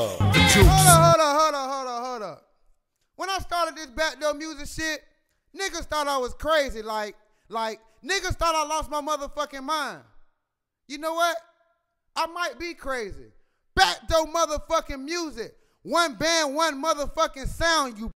Hold up, hold up, hold up, hold up, hold up. When I started this backdoor music shit, niggas thought I was crazy. Like, like niggas thought I lost my motherfucking mind. You know what? I might be crazy. Backdoor motherfucking music. One band, one motherfucking sound, you